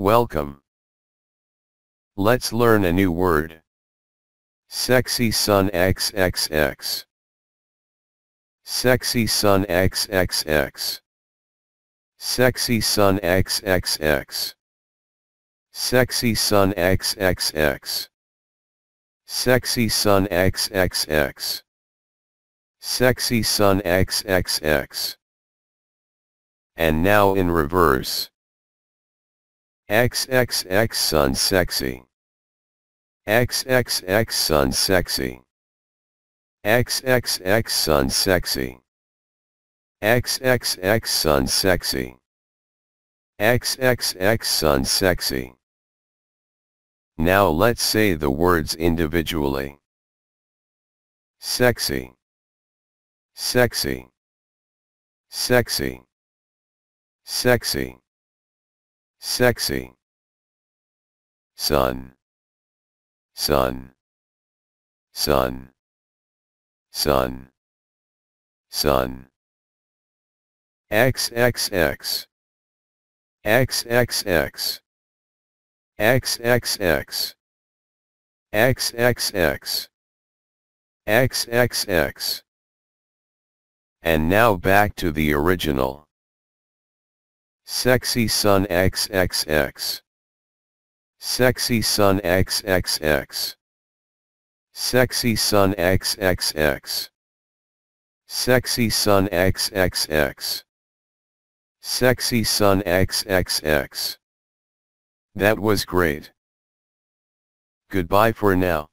Welcome. Let's learn a new word. Sexy Sun XXX. Sexy Sun XXX. Sexy Sun XXX. Sexy Sun XXX. Sexy Sun XXX. Sexy Sun XXX. And now in reverse. XXX Sun Sexy. XXX Sun Sexy. XXX Sun Sexy. XXX Sun Sexy. XXX Sun Sexy. Now let's say the words individually. Sexy. Sexy. Sexy. Sexy. Sexy. Sun. Sun. Sun. Sun. Sun. XXX. XXX. XXX. XXX. XXX. And now back to the original. Sexy Sun XXX. Sexy Sun XXX. Sexy Sun XXX. Sexy Sun XXX. Sexy Sun XXX. That was great. Goodbye for now.